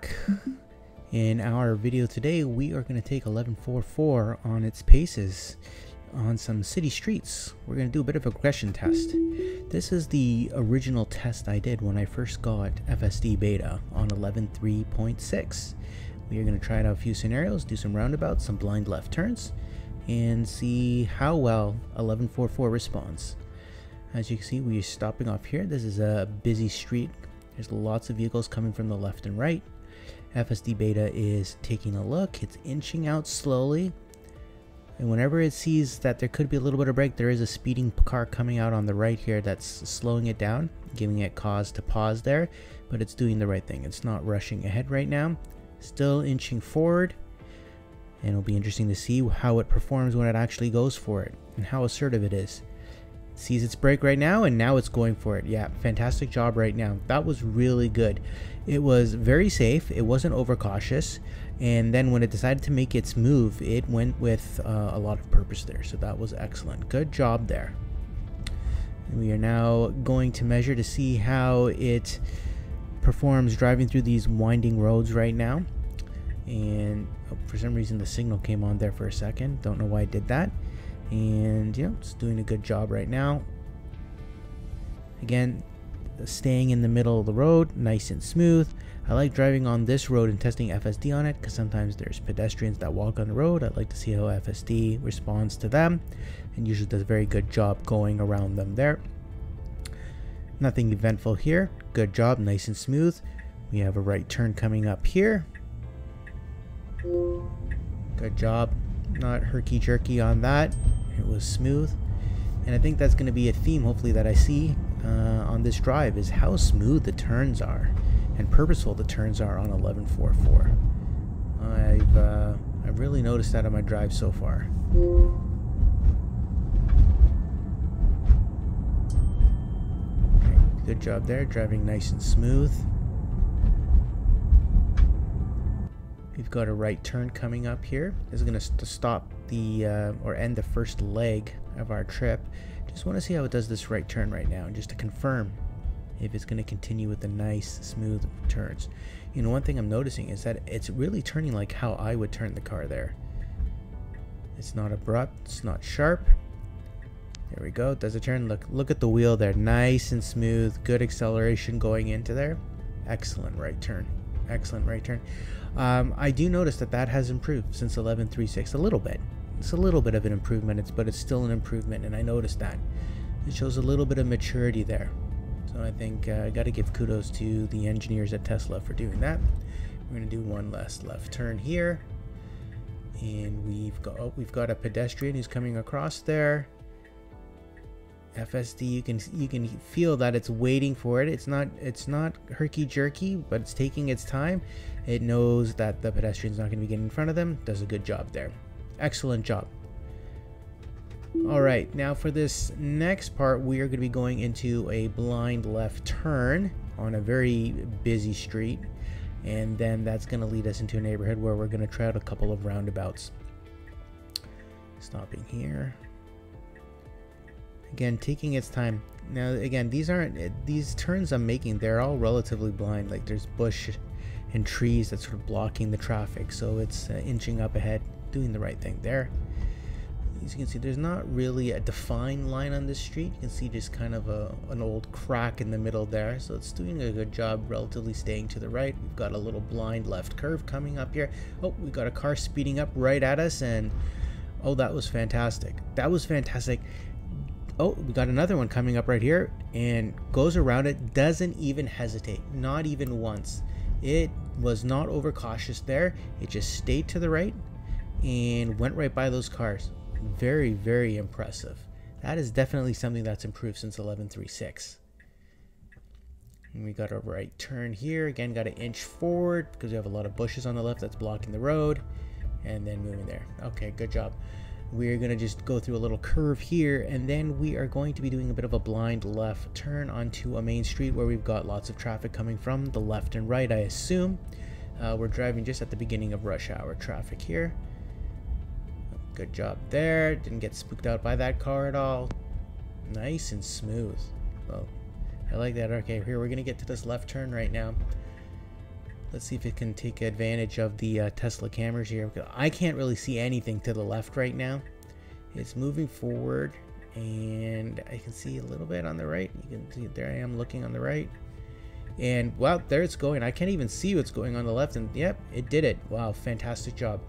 Back. In our video today, we are going to take 1144 on its paces on some city streets. We're going to do a bit of a regression test. This is the original test I did when I first got FSD beta on 11.3.6. We are going to try out a few scenarios, do some roundabouts, some blind left turns, and see how well 1144 responds. As you can see, we are stopping off here. This is a busy street. There's lots of vehicles coming from the left and right. FSD beta is taking a look. It's inching out slowly. And whenever it sees that there could be a little bit of break, there is a speeding car coming out on the right here that's slowing it down, giving it cause to pause there. But it's doing the right thing. It's not rushing ahead right now. Still inching forward. And it'll be interesting to see how it performs when it actually goes for it and how assertive it is sees its break right now and now it's going for it yeah fantastic job right now that was really good it was very safe it wasn't overcautious and then when it decided to make its move it went with uh, a lot of purpose there so that was excellent. Good job there. We are now going to measure to see how it performs driving through these winding roads right now. And oh, for some reason the signal came on there for a second. Don't know why it did that. And know it's doing a good job right now. Again staying in the middle of the road nice and smooth. I like driving on this road and testing FSD on it because sometimes there's pedestrians that walk on the road. I'd like to see how FSD responds to them and usually does a very good job going around them there. Nothing eventful here. Good job nice and smooth. We have a right turn coming up here. Good job not herky jerky on that. It was smooth. And I think that's going to be a theme, hopefully, that I see uh, on this drive is how smooth the turns are and purposeful the turns are on 1144. I've, uh, I've really noticed that on my drive so far. Okay, good job there, driving nice and smooth. We've got a right turn coming up here. This is going to stop the, uh, or end the first leg of our trip. Just want to see how it does this right turn right now, and just to confirm if it's going to continue with the nice, smooth turns. You know, one thing I'm noticing is that it's really turning like how I would turn the car there. It's not abrupt, it's not sharp. There we go, does a turn. Look, look at the wheel there, nice and smooth, good acceleration going into there. Excellent right turn, excellent right turn. Um, I do notice that that has improved since 11.3.6 a little bit. It's a little bit of an improvement, it's, but it's still an improvement, and I noticed that. It shows a little bit of maturity there. So I think uh, I got to give kudos to the engineers at Tesla for doing that. We're going to do one last left turn here. And we've got oh, we've got a pedestrian who's coming across there. FSD, you can you can feel that it's waiting for it. It's not it's not herky jerky, but it's taking its time. It knows that the pedestrian's not going to be getting in front of them. Does a good job there. Excellent job. All right, now for this next part, we are going to be going into a blind left turn on a very busy street. And then that's going to lead us into a neighborhood where we're going to try out a couple of roundabouts. Stopping here again taking its time now again these aren't these turns i'm making they're all relatively blind like there's bush and trees that's sort of blocking the traffic so it's uh, inching up ahead doing the right thing there. As you can see there's not really a defined line on this street. You can see just kind of a, an old crack in the middle there. So it's doing a good job relatively staying to the right. We've got a little blind left curve coming up here. Oh we got a car speeding up right at us and oh that was fantastic. That was fantastic. Oh, we got another one coming up right here and goes around it, doesn't even hesitate, not even once. It was not overcautious there. It just stayed to the right and went right by those cars. Very, very impressive. That is definitely something that's improved since 11.3.6. And we got a right turn here. Again, got an inch forward because we have a lot of bushes on the left that's blocking the road. And then moving there. Okay, good job we're going to just go through a little curve here and then we are going to be doing a bit of a blind left turn onto a main street where we've got lots of traffic coming from the left and right I assume uh, we're driving just at the beginning of rush hour traffic here good job there didn't get spooked out by that car at all nice and smooth well I like that okay here we're gonna get to this left turn right now Let's see if it can take advantage of the uh, Tesla cameras here. I can't really see anything to the left right now. It's moving forward and I can see a little bit on the right. You can see there I am looking on the right. And wow, there it's going. I can't even see what's going on the left. And yep, it did it. Wow, fantastic job.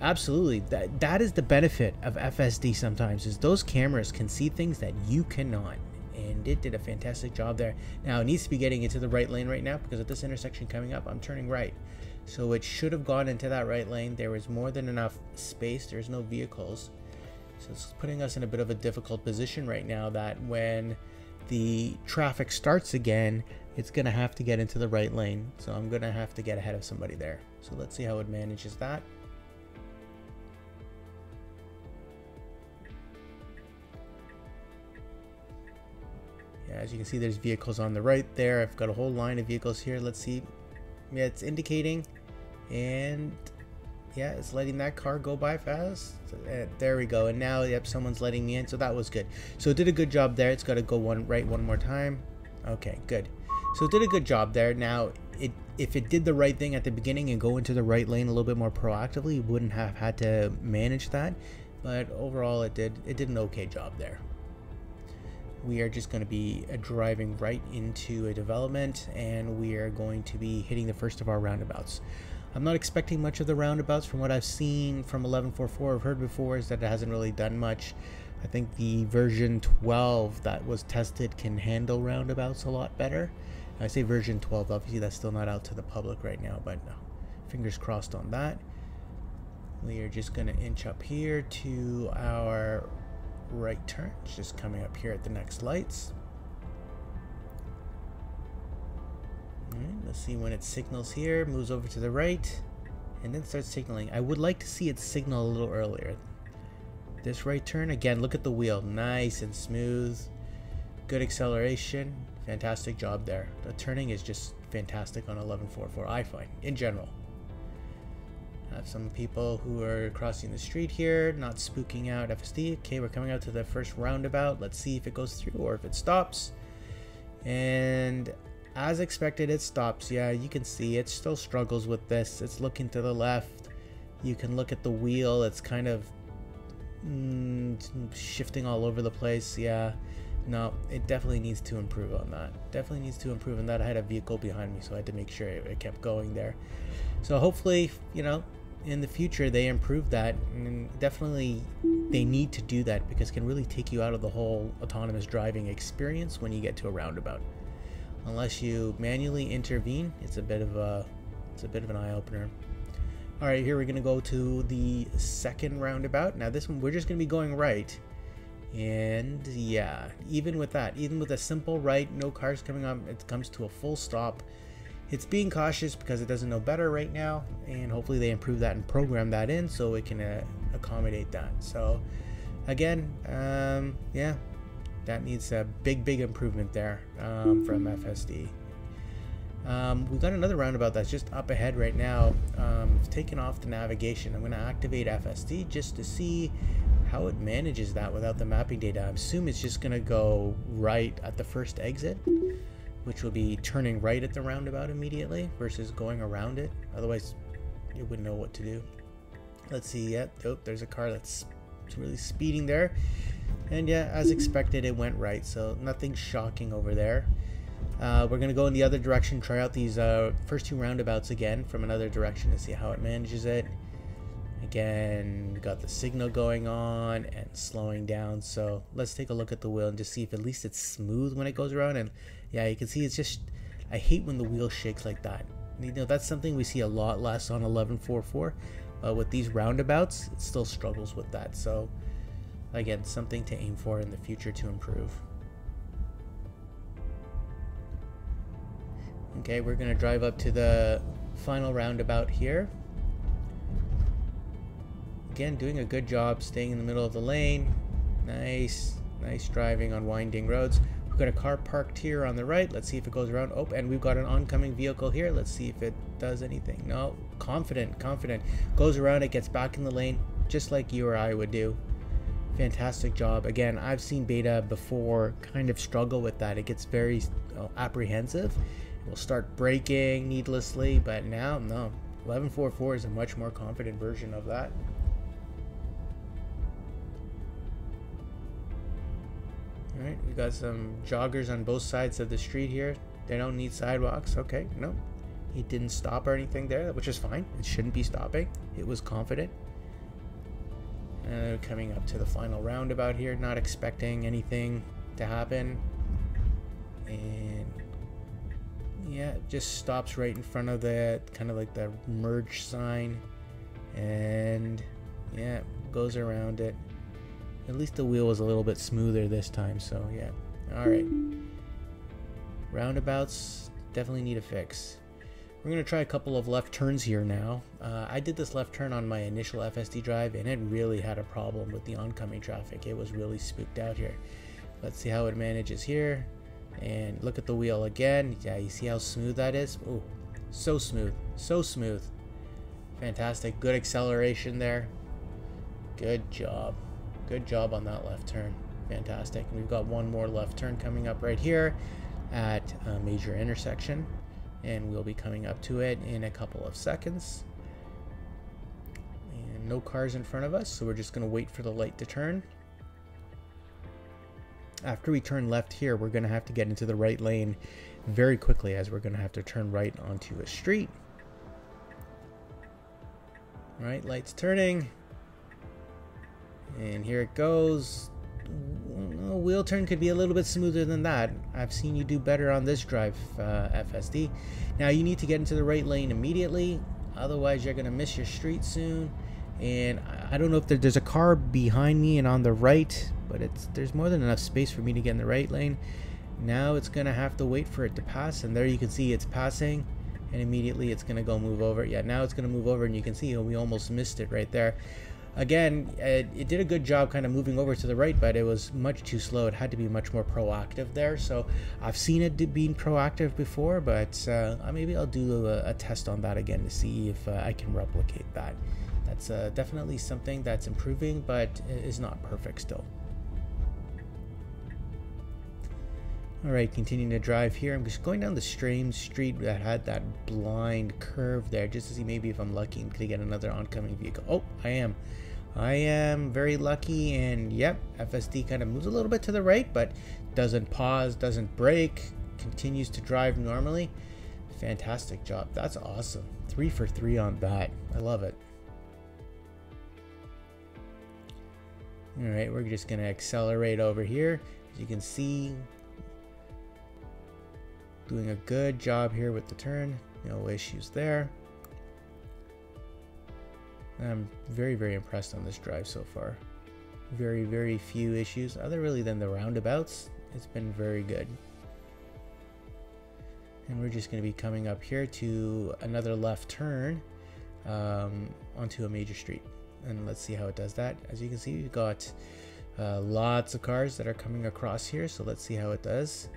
Absolutely. That that is the benefit of FSD sometimes is those cameras can see things that you cannot. And it did a fantastic job there. Now it needs to be getting into the right lane right now because at this intersection coming up, I'm turning right. So it should have gone into that right lane. There was more than enough space. There's no vehicles. So it's putting us in a bit of a difficult position right now that when the traffic starts again, it's going to have to get into the right lane. So I'm going to have to get ahead of somebody there. So let's see how it manages that. As you can see, there's vehicles on the right there. I've got a whole line of vehicles here. Let's see. Yeah, it's indicating. And yeah, it's letting that car go by fast. Uh, there we go. And now, yep, someone's letting me in. So that was good. So it did a good job there. It's got to go one right one more time. Okay, good. So it did a good job there. Now, it if it did the right thing at the beginning and go into the right lane a little bit more proactively, you wouldn't have had to manage that. But overall, it did it did an okay job there. We are just going to be uh, driving right into a development, and we are going to be hitting the first of our roundabouts. I'm not expecting much of the roundabouts from what I've seen from 11.4.4. I've heard before is that it hasn't really done much. I think the version 12 that was tested can handle roundabouts a lot better. I say version 12, obviously that's still not out to the public right now, but fingers crossed on that. We are just going to inch up here to our right turn. It's just coming up here at the next lights. let's see when it signals here, moves over to the right, and then starts signaling. I would like to see it signal a little earlier. This right turn, again, look at the wheel. Nice and smooth. Good acceleration. Fantastic job there. The turning is just fantastic on 1144, I find, in general. Have some people who are crossing the street here, not spooking out FSD. Okay, we're coming out to the first roundabout. Let's see if it goes through or if it stops. And as expected, it stops. Yeah, you can see it still struggles with this. It's looking to the left. You can look at the wheel. It's kind of mm, shifting all over the place. Yeah, no, it definitely needs to improve on that. Definitely needs to improve on that. I had a vehicle behind me, so I had to make sure it, it kept going there. So hopefully, you know, in the future they improve that and definitely they need to do that because it can really take you out of the whole autonomous driving experience when you get to a roundabout unless you manually intervene. It's a bit of a it's a bit of an eye opener. All right, here we're gonna go to the second roundabout. Now this one we're just gonna be going right, and yeah, even with that, even with a simple right, no cars coming up, it comes to a full stop. It's being cautious because it doesn't know better right now, and hopefully they improve that and program that in so it can uh, accommodate that. So again, um, yeah, that needs a big, big improvement there um, from FSD. Um, we've got another roundabout that's just up ahead right now. Um, taken off the navigation. I'm going to activate FSD just to see how it manages that without the mapping data. I assume it's just going to go right at the first exit, which will be turning right at the roundabout immediately versus going around it. Otherwise, you wouldn't know what to do. Let's see. Yep. Oh, there's a car that's really speeding there. And yeah, as expected, it went right, so nothing shocking over there. Uh, we're going to go in the other direction, try out these uh, first two roundabouts again from another direction to see how it manages it. Again, got the signal going on and slowing down. So let's take a look at the wheel and just see if at least it's smooth when it goes around. And yeah, you can see it's just, I hate when the wheel shakes like that. You know, that's something we see a lot less on 11.4.4. But uh, with these roundabouts, it still struggles with that. So Again, something to aim for in the future to improve. Okay, we're going to drive up to the final roundabout here. Again, doing a good job staying in the middle of the lane. Nice, nice driving on winding roads. We've got a car parked here on the right. Let's see if it goes around. Oh, and we've got an oncoming vehicle here. Let's see if it does anything. No, confident, confident. Goes around, it gets back in the lane, just like you or I would do fantastic job. Again, I've seen beta before kind of struggle with that. It gets very uh, apprehensive. will start braking needlessly, but now, no. 1144 is a much more confident version of that. Alright, we got some joggers on both sides of the street here. They don't need sidewalks. Okay, no. He didn't stop or anything there, which is fine. It shouldn't be stopping. It was confident. Uh, coming up to the final roundabout here, not expecting anything to happen. And yeah, just stops right in front of that, kind of like the merge sign. And yeah, goes around it. At least the wheel was a little bit smoother this time, so yeah. Alright. Roundabouts definitely need a fix. We're going to try a couple of left turns here now. Uh, I did this left turn on my initial FSD drive and it really had a problem with the oncoming traffic. It was really spooked out here. Let's see how it manages here. And look at the wheel again. Yeah, you see how smooth that is? Oh, so smooth. So smooth. Fantastic. Good acceleration there. Good job. Good job on that left turn. Fantastic. We've got one more left turn coming up right here at a major intersection and we'll be coming up to it in a couple of seconds and no cars in front of us so we're just going to wait for the light to turn after we turn left here we're going to have to get into the right lane very quickly as we're going to have to turn right onto a street right lights turning and here it goes a wheel turn could be a little bit smoother than that. I've seen you do better on this drive, uh, FSD. Now you need to get into the right lane immediately, otherwise you're going to miss your street soon. And I don't know if there, there's a car behind me and on the right, but it's there's more than enough space for me to get in the right lane. Now it's going to have to wait for it to pass, and there you can see it's passing, and immediately it's going to go move over. Yeah, now it's going to move over, and you can see we almost missed it right there again, it, it, did a good job kind of moving over to the right, but it was much too slow. It had to be much more proactive there. So I've seen it being proactive before, but uh, maybe I'll do a, a, test on that again to see if uh, I can replicate that. That's uh, definitely something that's improving, but is not perfect still. Alright, continuing to drive here. I'm just going down the strange street that had that blind curve there just to see maybe if I'm lucky and to get another oncoming vehicle. Oh, I am. I am very lucky and yep, FSD kind of moves a little bit to the right, but doesn't pause, doesn't brake, continues to drive normally. Fantastic job. That's awesome. Three for three on that. I love it. All right, we're just gonna accelerate over here. As you can see, doing a good job here with the turn. No issues there. I'm very, very impressed on this drive so far. Very, very few issues, other really than the roundabouts. It's been very good. And we're just going to be coming up here to another left turn um, onto a major street. And let's see how it does that. As you can see, we've got uh, lots of cars that are coming across here. So let's see how it does.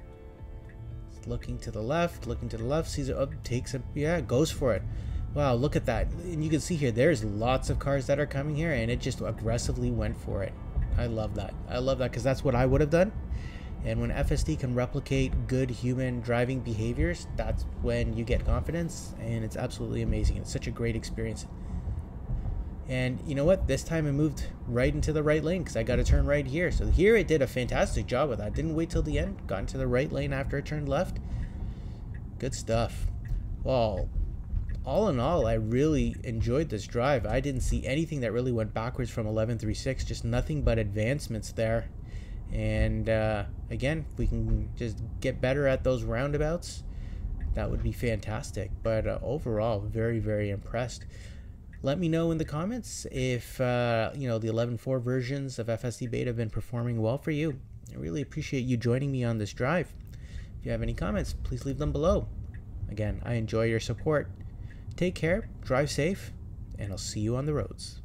Looking to the left, looking to the left, sees it, oh, takes it, yeah, goes for it. Wow, look at that. And you can see here, there's lots of cars that are coming here, and it just aggressively went for it. I love that. I love that because that's what I would have done. And when FSD can replicate good human driving behaviors, that's when you get confidence, and it's absolutely amazing. It's such a great experience. And you know what? This time it moved right into the right lane because I got to turn right here. So here it did a fantastic job with that. Didn't wait till the end. Got into the right lane after it turned left. Good stuff. Well, all in all, I really enjoyed this drive. I didn't see anything that really went backwards from 11.36, just nothing but advancements there. And uh, again, if we can just get better at those roundabouts, that would be fantastic. But uh, overall, very, very impressed. Let me know in the comments if uh, you know the 11.4 versions of FSD Beta have been performing well for you. I really appreciate you joining me on this drive. If you have any comments, please leave them below. Again, I enjoy your support. Take care, drive safe, and I'll see you on the roads.